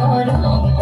Oh, no.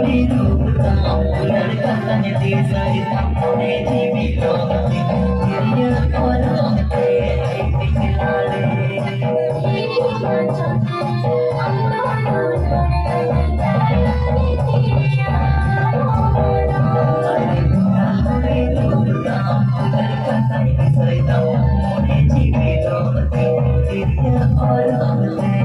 కోరిను తమ్ముని తీసరి తమ్ముని జీవిలో Oh,